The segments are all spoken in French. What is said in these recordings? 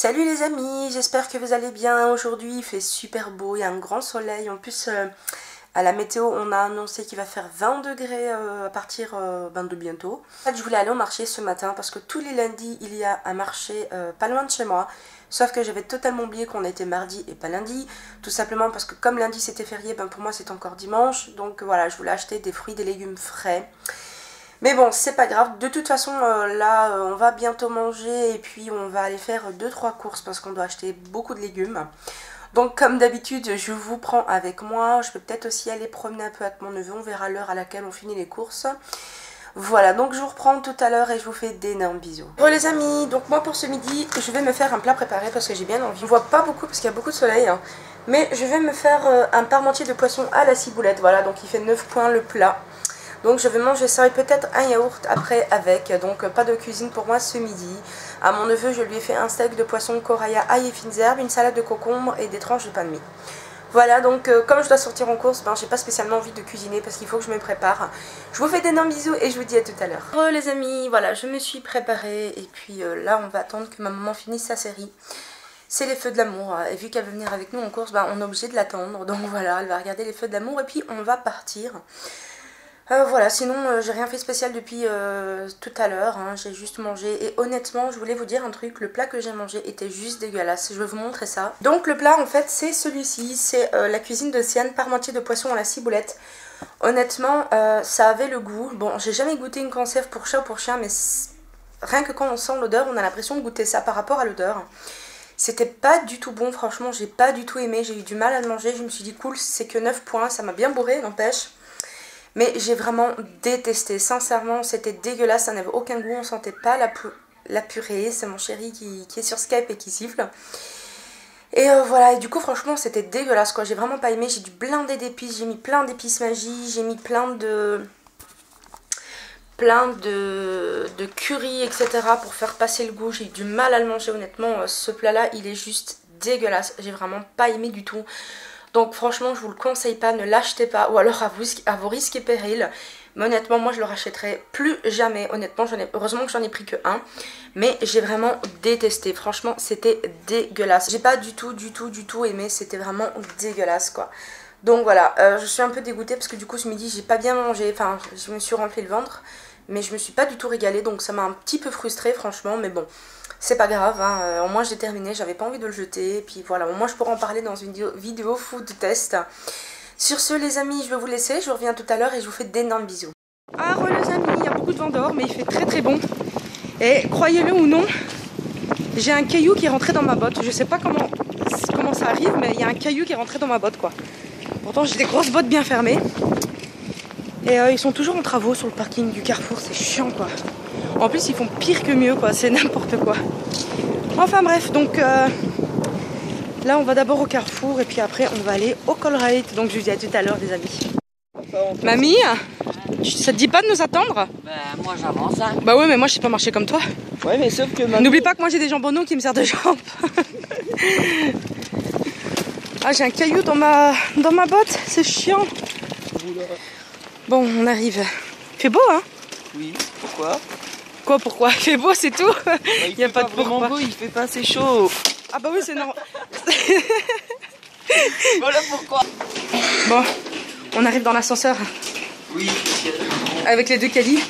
Salut les amis, j'espère que vous allez bien. Aujourd'hui il fait super beau, il y a un grand soleil. En plus euh, à la météo on a annoncé qu'il va faire 20 degrés euh, à partir euh, ben, de bientôt. En fait je voulais aller au marché ce matin parce que tous les lundis il y a un marché pas loin de chez moi. Sauf que j'avais totalement oublié qu'on était mardi et pas lundi. Tout simplement parce que comme lundi c'était férié, ben pour moi c'est encore dimanche. Donc voilà, je voulais acheter des fruits, des légumes frais. Mais bon, c'est pas grave. De toute façon, euh, là, euh, on va bientôt manger et puis on va aller faire 2-3 courses parce qu'on doit acheter beaucoup de légumes. Donc comme d'habitude, je vous prends avec moi. Je peux peut-être aussi aller promener un peu avec mon neveu. On verra l'heure à laquelle on finit les courses. Voilà, donc je vous reprends tout à l'heure et je vous fais d'énormes bisous. Bon les amis, donc moi pour ce midi, je vais me faire un plat préparé parce que j'ai bien envie. Je vois pas beaucoup parce qu'il y a beaucoup de soleil. Hein. Mais je vais me faire euh, un parmentier de poisson à la ciboulette. Voilà, donc il fait 9 points le plat. Donc je vais manger ça et peut-être un yaourt après avec. Donc pas de cuisine pour moi ce midi. À mon neveu, je lui ai fait un steak de poisson corail ail et fines herbes, une salade de concombre et des tranches de pain de mie. Voilà, donc euh, comme je dois sortir en course, ben, j'ai pas spécialement envie de cuisiner parce qu'il faut que je me prépare. Je vous fais d'énormes bisous et je vous dis à tout à l'heure. Re les amis, voilà, je me suis préparée et puis euh, là on va attendre que ma maman finisse sa série. C'est les feux de l'amour et vu qu'elle veut venir avec nous en course, ben, on est obligé de l'attendre. Donc voilà, elle va regarder les feux de l'amour et puis on va partir. Euh, voilà, sinon euh, j'ai rien fait spécial depuis euh, tout à l'heure, hein. j'ai juste mangé et honnêtement je voulais vous dire un truc, le plat que j'ai mangé était juste dégueulasse, je vais vous montrer ça. Donc le plat en fait c'est celui-ci, c'est la cuisine de Sienne, parmentier de poisson à la ciboulette. Honnêtement ça avait le goût, bon j'ai jamais goûté une conserve pour chat ou pour chien mais rien que quand on sent l'odeur on a l'impression de goûter ça par rapport à l'odeur. C'était pas du tout bon franchement, j'ai pas du tout aimé, j'ai eu du mal à le manger, je me suis dit cool c'est que 9 points, ça m'a bien bourré n'empêche. Mais j'ai vraiment détesté. Sincèrement, c'était dégueulasse. Ça n'avait aucun goût. On sentait pas la, purée. C'est mon chéri qui, est sur Skype et qui siffle. Et euh, voilà, et du coup, franchement, c'était dégueulasse quoi. J'ai vraiment pas aimé. J'ai dû blinder d'épices. J'ai mis plein d'épices magie. J'ai mis plein de. plein de, de curry, etc. pour faire passer le goût. J'ai eu du mal à le manger, honnêtement. Ce plat-là, il est juste dégueulasse. J'ai vraiment pas aimé du tout. Donc franchement, je vous le conseille pas, ne l'achetez pas. Ou alors à, vos risques et périls. Mais honnêtement, moi je le rachèterai plus jamais. Honnêtement, heureusement que j'en ai pris que un. Mais j'ai vraiment détesté. Franchement, c'était dégueulasse. J'ai pas du tout, du tout, du tout aimé. C'était vraiment dégueulasse quoi. Donc voilà, euh, je suis un peu dégoûtée parce que du coup ce midi j'ai pas bien mangé. Enfin, je me suis rempli le ventre. Mais je me suis pas du tout régalée. Donc ça m'a un petit peu frustrée franchement. Mais bon, c'est pas grave, hein. Euh, au moins j'ai terminé, j'avais pas envie de le jeter. Et puis voilà, au moins je pourrais en parler dans une vidéo, food test. Sur ce les amis, je vais vous laisser, je reviens tout à l'heure et je vous fais d'énormes bisous. Ah les amis, il y a beaucoup de vent dehors mais il fait très très bon. Et croyez-le ou non, j'ai un caillou qui est rentré dans ma botte. Je sais pas comment, comment ça arrive mais il y a un caillou qui est rentré dans ma botte quoi. Pourtant j'ai des grosses bottes bien fermées. Et euh, ils sont toujours en travaux sur le parking du carrefour, c'est chiant quoi. En plus, ils font pire que mieux, quoi. C'est n'importe quoi. Enfin bref, donc euh, là, on va d'abord au Carrefour et puis après, on va aller au Colrate. Donc, je vous dis à tout à l'heure, les amis. Mamie, ça te dit pas de nous attendre? Bah, moi j'avance. Hein. Bah, ouais, mais moi je sais pas marcher comme toi. Ouais, mais sauf que. N'oublie pas que moi j'ai des jambonneaux qui me servent de jambes. ah, j'ai un caillou dans ma, dans ma botte, c'est chiant. Bon, on arrive. Il fait beau, hein? Oui, pourquoi? Quoi, pourquoi Il fait beau, c'est tout bah, Il n'y a pas, de vraiment beau, il fait pas assez chaud. Ah bah oui, c'est normal. voilà pourquoi. Bon, on arrive dans l'ascenseur. Oui. Avec les deux calis.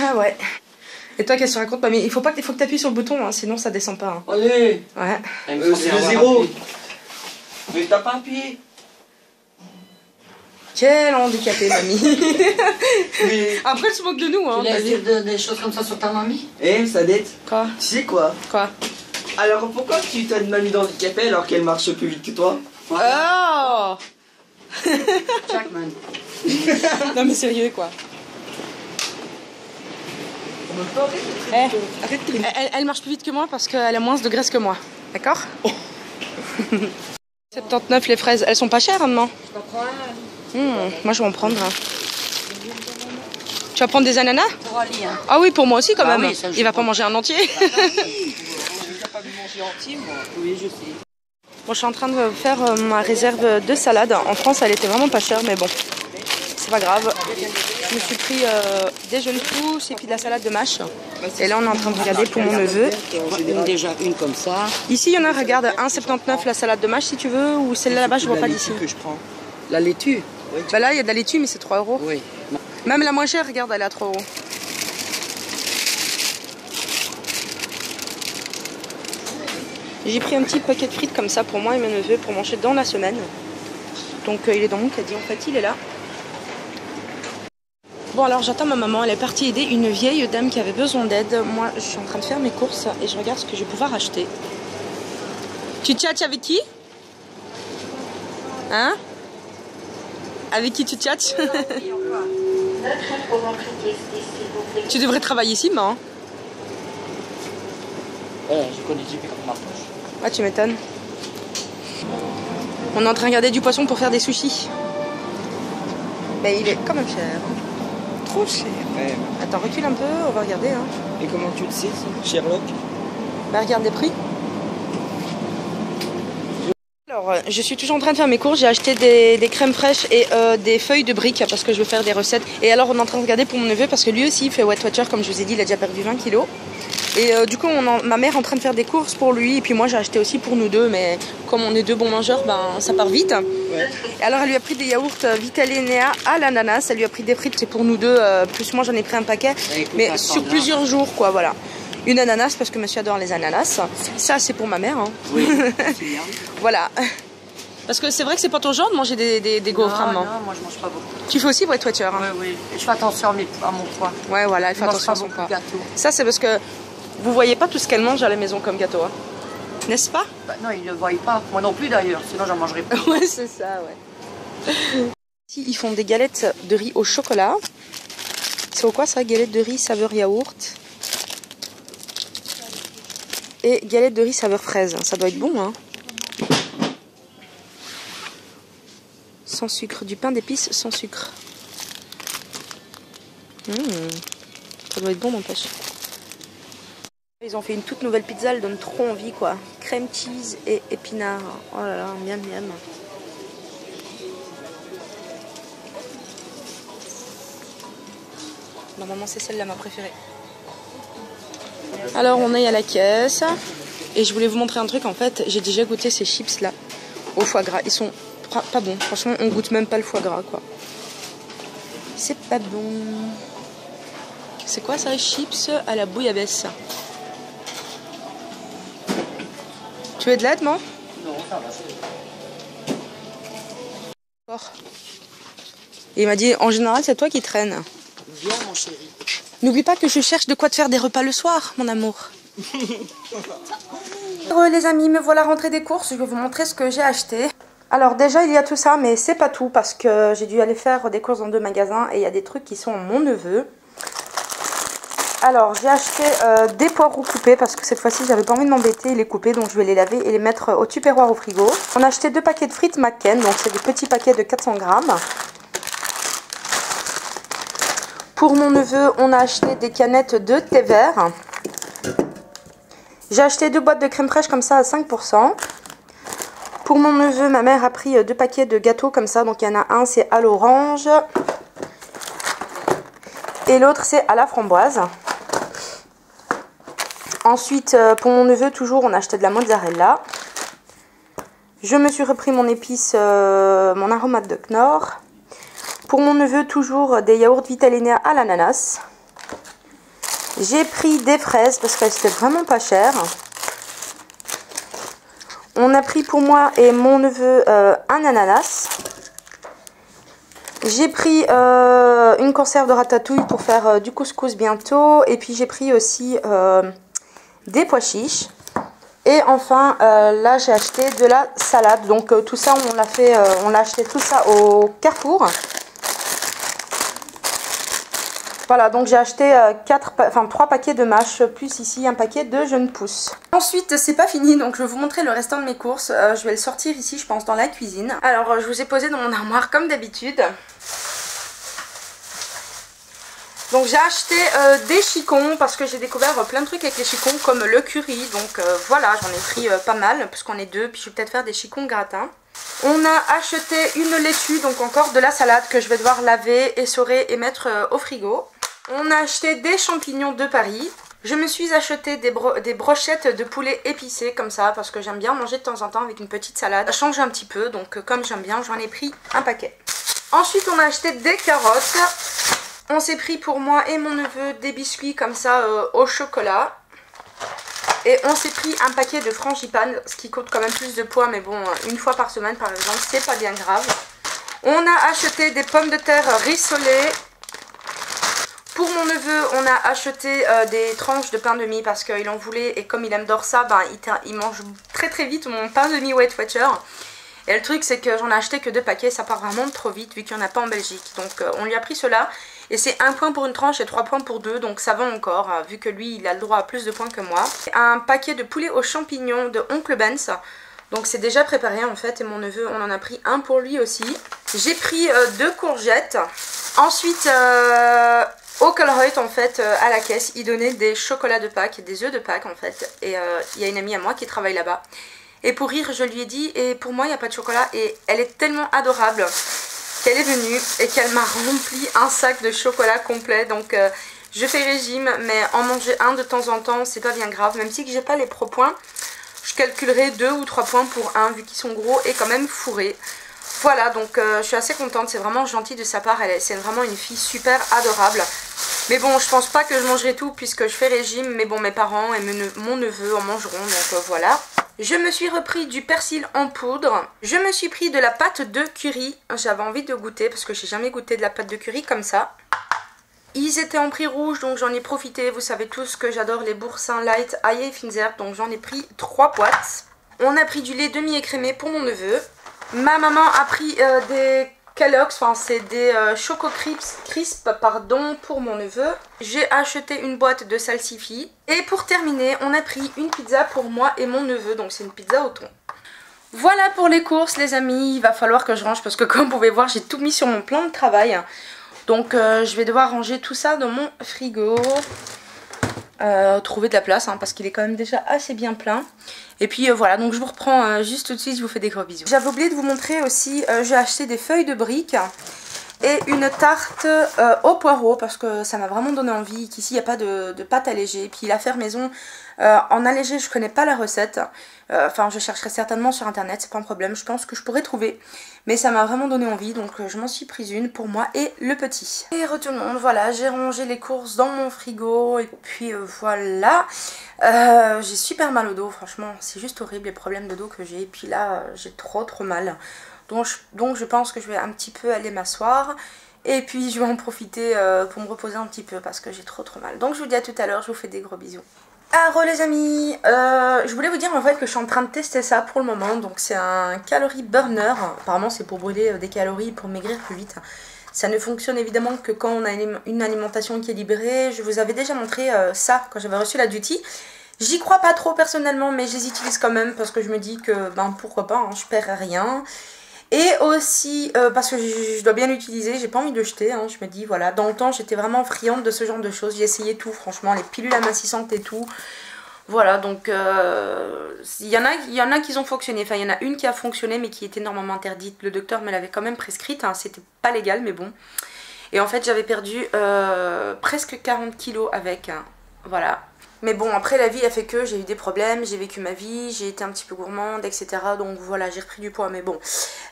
ah ouais. Et toi, qu'est-ce que tu racontes Mais il faut pas que, faut que tu appuies sur le bouton, hein, sinon ça descend pas. Hein. Allez Ouais. Euh, c'est le zéro. Mais t'as pas appuyé. Quel handicapé, mamie. Après, elle se moque de nous. Hein, tu laisses dire des choses comme ça sur ta mamie Eh, Sadette Quoi Tu sais quoi Quoi Alors, pourquoi tu t'as une mamie d'handicapé alors qu'elle marche plus vite que toi Oh Jackman. non, mais sérieux, quoi. Eh, arrête elle, elle, marche plus vite que moi parce qu'elle a moins de graisse que moi. D'accord 79 les fraises, elles sont pas chères maintenant Je. Mmh, moi je vais en prendre. Tu vas prendre des ananas Pour Ali. Hein. Ah oui, pour moi aussi quand ah même. Oui, ça, Il va pas manger un entier. Bah pas manger entier, moi. Oui, je sais. Bon, je suis en train de faire euh, ma réserve de salade. En France, elle était vraiment pas chère, mais bon, c'est pas grave. je me suis pris euh, des jeunes pousses et puis de la salade de mâche. Et là, on est en train de regarder pour mon neveu. déjà une comme ça. Ici, il y en a, regarde, 1,79 la salade de mâche si tu veux, ou celle-là là-bas, je vois pas d'ici. que je prends. La laitue oui. Bah là, il y a de la laitue, mais c'est 3 euros. Oui. Même la moins chère, regarde, elle est à 3 euros. J'ai pris un petit paquet de frites comme ça pour moi et mes neveux pour manger dans la semaine. Donc euh, il est dans mon caddie, en fait, il est là. Bon alors j'attends ma maman, elle est partie aider une vieille dame qui avait besoin d'aide. Moi je suis en train de faire mes courses et je regarde ce que je vais pouvoir acheter. Tu tchatches avec qui? Hein? Avec qui tu tchatches Tu devrais travailler ici, moi. Hein ouais, je connais JP comme ma poche. Ah, tu m'étonnes. On est en train de garder du poisson pour faire des sushis. Mais il est quand même cher. Trop cher. Ouais. Attends, recule un peu, on va regarder. Hein. Et comment tu le sais, Sherlock? Bah, regarde les prix. Alors, euh, je suis toujours en train de faire mes courses. J'ai acheté des, crèmes fraîches et euh, des feuilles de briques parce que je veux faire des recettes. Et alors, on est en train de regarder pour mon neveu parce que lui aussi, il fait Wet Watcher. Comme je vous ai dit, il a déjà perdu 20 kilos. Et euh, du coup, ma mère est en train de faire des courses pour lui. Et puis moi, j'ai acheté aussi pour nous deux. Mais comme on est deux bons mangeurs, ben, ça part vite. Et alors, elle lui a pris des yaourts euh, Vitalinea à l'ananas. Elle lui a pris des frites. C'est pour nous deux. Euh, plus moi, j'en ai pris un paquet. mais sur plusieurs jours, quoi. Voilà. Une ananas parce que monsieur adore les ananas. Ça, c'est pour ma mère. Hein. Oui, voilà. Parce que c'est vrai que c'est pas ton genre de manger des, des, gaufres non, non, moi je mange pas beaucoup. Tu fais aussi pour être toiture hein Oui, oui. je fais attention à, mon poids. Ouais, voilà, elle fait attention à son poids. Ça, c'est parce que vous voyez pas tout ce qu'elle mange à la maison comme gâteau, hein N'est-ce pas? Bah Non, ils ne le voient pas. Moi non plus d'ailleurs, sinon j'en mangerais pas. ouais, c'est ça, ouais. Ici, ils font des galettes de riz au chocolat. C'est quoi ça? Galette de riz saveur yaourt. Et galette de riz saveur fraise. Ça doit être bon, hein Sans sucre. Du pain d'épices sans sucre. Mmh. Ça doit être bon, n'empêche. Ils ont fait une toute nouvelle pizza, elle donne trop envie quoi. Crème cheese et épinards. Oh là là, miam miam. Normalement c'est celle-là ma préférée. Alors on est à la caisse. Et je voulais vous montrer un truc en fait. J'ai déjà goûté ces chips là au foie gras. Ils sont pas bons. Franchement on goûte même pas le foie gras quoi. C'est pas bon. C'est quoi ça Chips à la bouillabaisse? Tu veux de l'aide, moi? Non, ça va. il m'a dit, en général, c'est toi qui traînes. Viens, mon chéri. N'oublie pas que je cherche de quoi te faire des repas le soir, mon amour. les amis, me voilà rentrée des courses. Je vais vous montrer ce que j'ai acheté. Alors déjà, il y a tout ça, mais c'est pas tout parce que j'ai dû aller faire des courses dans deux magasins et il y a des trucs qui sont mon neveu. Alors, j'ai acheté euh, des poireaux coupés parce que cette fois-ci, j'avais pas envie de m'embêter. les couper, donc je vais les laver et les mettre au tupperware au frigo. On a acheté deux paquets de frites McCain, donc c'est des petits paquets de 400 grammes. Pour mon neveu, on a acheté des canettes de thé vert. J'ai acheté deux boîtes de crème fraîche comme ça à 5%. Pour mon neveu, ma mère a pris deux paquets de gâteaux comme ça. Donc il y en a un, c'est à l'orange. Et l'autre, c'est à la framboise. Ensuite, euh, pour mon neveu, toujours, on a acheté de la mozzarella. Je me suis repris mon épice, euh, mon aromate de Knorr. Pour mon neveu, toujours des yaourts Vitalinea à l'ananas. J'ai pris des fraises parce qu'elles étaient vraiment pas chères. On a pris pour moi et mon neveu euh, un ananas. J'ai pris une conserve de ratatouille pour faire du couscous bientôt. Et puis j'ai pris aussi des pois chiches. Et enfin, euh, là, j'ai acheté de la salade. Donc, euh, tout ça, on l'a fait, euh, on l'a acheté tout ça au Carrefour. Voilà, donc j'ai acheté quatre, enfin, 3 paquets de mâches, plus ici un paquet de jeunes pousses. Ensuite, c'est pas fini, donc je vais vous montrer le restant de mes courses. je vais le sortir ici, je pense, dans la cuisine. Alors, je vous ai posé dans mon armoire comme d'habitude. Donc j'ai acheté euh, des chicons parce que j'ai découvert plein de trucs avec les chicons comme le curry. Donc euh, voilà, j'en ai pris euh, pas mal puisqu'on est deux. Puis je vais peut-être faire des chicons gratin. On a acheté une laitue, donc encore de la salade que je vais devoir laver, essorer et mettre euh, au frigo. On a acheté des champignons de Paris. Je me suis acheté des, brochettes de poulet épicées comme ça parce que j'aime bien manger de temps en temps avec une petite salade. Ça change un petit peu donc euh, comme j'aime bien j'en ai pris un paquet. Ensuite on a acheté des carottes. On s'est pris pour moi et mon neveu des biscuits comme ça euh, au chocolat. Et on s'est pris un paquet de frangipane, ce qui coûte quand même plus de poids, mais bon, une fois par semaine par exemple, c'est pas bien grave. On a acheté des pommes de terre rissolées. Pour mon neveu, on a acheté euh, des tranches de pain de mie parce qu'il en voulait et comme il aime d'or ça, ben, il, mange très très vite mon pain de mie Weight Watcher. Et le truc c'est que j'en ai acheté que deux paquets, ça part vraiment trop vite vu qu'il n'y en a pas en Belgique. Donc euh, on lui a pris cela et c'est un point pour une tranche et trois points pour deux, donc ça va encore, euh, vu que lui, il a le droit à plus de points que moi. Un paquet de poulet aux champignons de Oncle Benz. Donc c'est déjà préparé en fait et mon neveu on en a pris un pour lui aussi. J'ai pris euh, deux courgettes. Ensuite euh, au en fait à la caisse il donnait des chocolats de Pâques, des œufs de Pâques en fait. Et il y a une amie à moi qui travaille là-bas. Et pour rire je lui ai dit et pour moi il n'y a pas de chocolat et elle est tellement adorable qu'elle est venue et qu'elle m'a rempli un sac de chocolat complet. Donc euh, je fais régime, mais en manger un de temps en temps, c'est pas bien grave. Même si j'ai pas les pro points, je calculerai deux ou trois points pour un, vu qu'ils sont gros et quand même fourrés. Voilà, donc euh, je suis assez contente, c'est vraiment gentil de sa part, c'est vraiment une fille super adorable. Mais bon, je pense pas que je mangerai tout puisque je fais régime, mais bon, mes parents et mon neveu en mangeront, donc euh, voilà. Je me suis repris du persil en poudre. Je me suis pris de la pâte de curry. J'avais envie de goûter parce que j'ai jamais goûté de la pâte de curry comme ça. Ils étaient en prix rouge donc j'en ai profité. Vous savez tous que j'adore les boursins light et finzer donc j'en ai pris 3 boîtes. On a pris du lait demi-écrémé pour mon neveu. Ma maman a pris euh, des Kellogg's, enfin c'est des euh, Choco Crisp, crisp, pardon, pour mon neveu. J'ai acheté une boîte de salsifis. Et pour terminer, on a pris une pizza pour moi et mon neveu, donc c'est une pizza au thon. Voilà pour les courses les amis, il va falloir que je range parce que comme vous pouvez voir j'ai tout mis sur mon plan de travail. Donc euh, je vais devoir ranger tout ça dans mon frigo. Euh, trouver de la place hein, parce qu'il est quand même déjà assez bien plein. Et puis euh, voilà, donc je vous reprends juste tout de suite, je vous fais des gros bisous. J'avais oublié de vous montrer aussi, j'ai acheté des feuilles de briques et une tarte au poireau parce que ça m'a vraiment donné envie qu'ici il n'y a pas de, pâte allégée. Puis la faire maison en allégé je connais pas la recette. Enfin je chercherai certainement sur internet, c'est pas un problème, je pense que je pourrais trouver. Mais ça m'a vraiment donné envie donc je m'en suis prise une pour moi et le petit. Et re tout le monde, voilà j'ai rangé les courses dans mon frigo et puis voilà. Euh, j'ai super mal au dos franchement, c'est juste horrible les problèmes de dos que j'ai. Et puis là j'ai trop trop mal. Donc je, pense que je vais un petit peu aller m'asseoir. Et puis je vais en profiter euh, pour me reposer un petit peu parce que j'ai trop trop mal. Donc je vous dis à tout à l'heure, je vous fais des gros bisous. Alors les amis, euh, je voulais vous dire en fait que je suis en train de tester ça pour le moment. Donc c'est un calorie burner. Apparemment c'est pour brûler euh, des calories, pour maigrir plus vite. Ça ne fonctionne évidemment que quand on a une alimentation qui est libérée. Je vous avais déjà montré ça quand j'avais reçu la duty. J'y crois pas trop personnellement mais je les utilise quand même parce que je me dis que ben pourquoi pas, hein, je perds rien. Et aussi euh, parce que je, dois bien l'utiliser, j'ai pas envie de jeter, hein, je me dis voilà, dans le temps j'étais vraiment friande de ce genre de choses, j'ai essayé tout franchement, les pilules amincissantes et tout. Voilà, donc euh, il y, en a, qui ont fonctionné, enfin il y en a une qui a fonctionné mais qui était normalement interdite, le docteur me l'avait quand même prescrite, hein, c'était pas légal mais bon. Et en fait j'avais perdu euh, presque 40 kilos avec, hein, voilà, mais bon, après la vie a fait que j'ai eu des problèmes, j'ai vécu ma vie, j'ai été un petit peu gourmande, etc. Donc voilà, j'ai repris du poids, mais bon.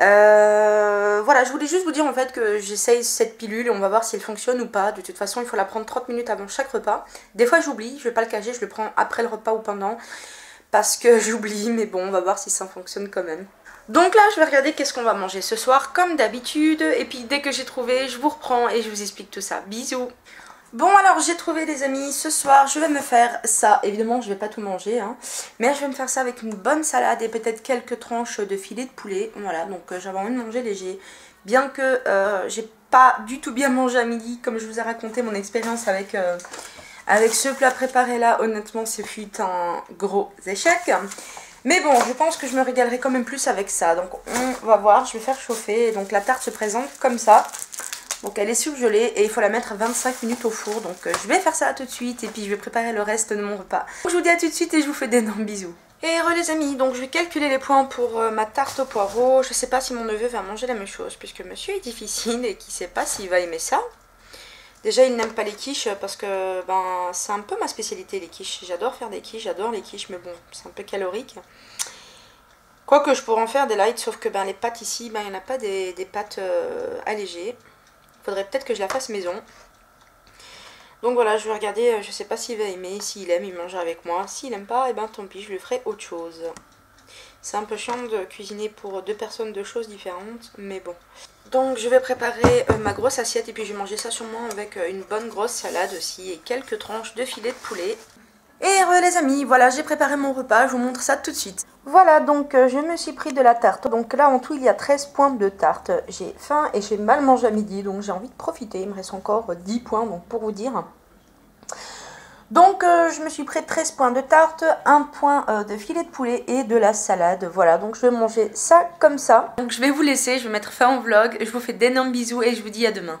Euh, voilà, je voulais juste vous dire en fait que j'essaye cette pilule et on va voir si elle fonctionne ou pas. De toute façon, il faut la prendre 30 minutes avant chaque repas. Des fois j'oublie, je vais pas le cacher, je le prends après le repas ou pendant. Parce que j'oublie, mais bon, on va voir si ça fonctionne quand même. Donc là, je vais regarder qu'est-ce qu'on va manger ce soir, comme d'habitude. Et puis dès que j'ai trouvé, je vous reprends et je vous explique tout ça. Bisous Bon alors j'ai trouvé les amis, ce soir je vais me faire ça, évidemment je vais pas tout manger hein, mais je vais me faire ça avec une bonne salade et peut-être quelques tranches de filet de poulet, voilà donc euh, j'avais envie de manger léger, bien que euh, j'ai pas du tout bien mangé à midi comme je vous ai raconté mon expérience avec, euh, avec ce plat préparé là, honnêtement ce fut un gros échec. Mais bon, je pense que je me régalerai quand même plus avec ça. Donc on va voir, je vais faire chauffer. Donc la tarte se présente comme ça. Donc elle est surgelée et il faut la mettre 25 minutes au four. Donc euh, je vais faire ça tout de suite et puis je vais préparer le reste de mon repas. Donc, je vous dis à tout de suite et je vous fais d'énormes bisous. Et re les amis, donc je vais calculer les points pour euh, ma tarte au poireau. Je sais pas si mon neveu va manger la même chose puisque monsieur est difficile et qui sait pas s'il va aimer ça. Déjà il n'aime pas les quiches parce que ben c'est un peu ma spécialité les quiches. J'adore faire des quiches, j'adore les quiches mais bon c'est un peu calorique. Quoique je pourrais en faire des lights sauf que ben les pâtes ici, ben il n'y en a pas des, pâtes euh, allégées. Faudrait peut-être que je la fasse maison. Donc voilà, je vais regarder, euh, je sais pas s'il va aimer, s'il aime, il mangera avec moi. S'il aime pas, et eh ben tant pis, je lui ferai autre chose. C'est un peu chiant de cuisiner pour deux personnes deux choses différentes, mais bon. Donc je vais préparer euh, ma grosse assiette et puis je vais manger ça sûrement avec euh, une bonne grosse salade aussi et quelques tranches de filet de poulet. Et re les amis, voilà, j'ai préparé mon repas, je vous montre ça tout de suite. Voilà, donc je me suis pris de la tarte. Donc là, en tout, il y a 13 points de tarte. J'ai faim et j'ai mal mangé à midi, donc j'ai envie de profiter. Il me reste encore 10 points, donc pour vous dire. Donc je me suis pris 13 points de tarte, un point de filet de poulet et de la salade. Voilà, donc je vais manger ça comme ça. Donc je vais vous laisser, je vais mettre fin au vlog. Je vous fais d'énormes bisous et je vous dis à demain.